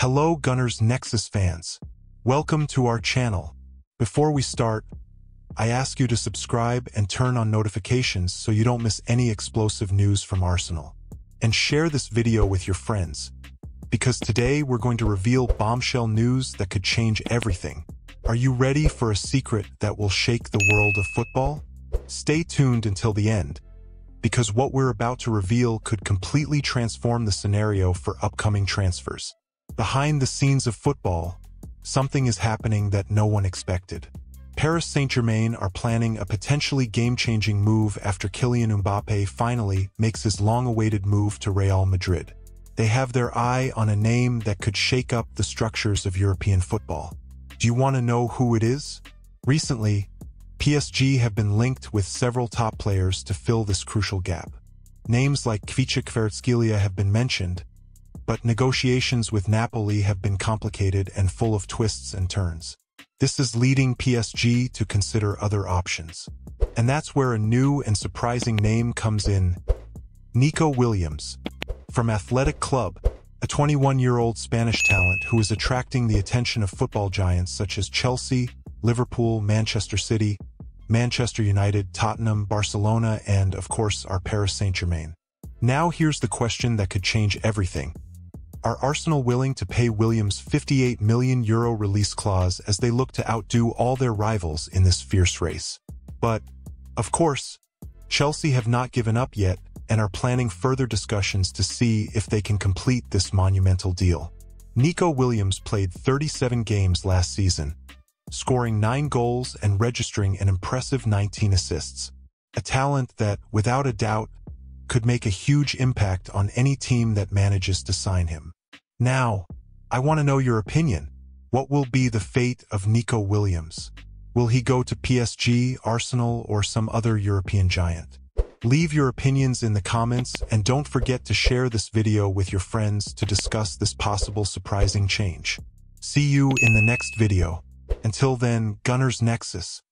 Hello Gunners Nexus fans. Welcome to our channel. Before we start, I ask you to subscribe and turn on notifications so you don't miss any explosive news from Arsenal. And share this video with your friends. Because today we're going to reveal bombshell news that could change everything. Are you ready for a secret that will shake the world of football? Stay tuned until the end, because what we're about to reveal could completely transform the scenario for upcoming transfers. Behind the scenes of football, something is happening that no one expected. Paris Saint-Germain are planning a potentially game-changing move after Kylian Mbappe finally makes his long-awaited move to Real Madrid. They have their eye on a name that could shake up the structures of European football. Do you want to know who it is? Recently, PSG have been linked with several top players to fill this crucial gap. Names like Kvaratskhelia have been mentioned, but negotiations with Napoli have been complicated and full of twists and turns. This is leading PSG to consider other options. And that's where a new and surprising name comes in. Nico Williams, from Athletic Club, a 21-year-old Spanish talent who is attracting the attention of football giants such as Chelsea, Liverpool, Manchester City, Manchester United, Tottenham, Barcelona, and, of course, our Paris Saint-Germain. Now here's the question that could change everything. Are Arsenal willing to pay Williams 58 million euro release clause as they look to outdo all their rivals in this fierce race? But, of course, Chelsea have not given up yet and are planning further discussions to see if they can complete this monumental deal. Nico Williams played 37 games last season, scoring 9 goals and registering an impressive 19 assists. A talent that, without a doubt, could make a huge impact on any team that manages to sign him. Now, I want to know your opinion. What will be the fate of Nico Williams? Will he go to PSG, Arsenal, or some other European giant? Leave your opinions in the comments and don't forget to share this video with your friends to discuss this possible surprising change. See you in the next video. Until then, Gunners Nexus.